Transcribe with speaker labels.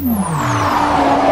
Speaker 1: you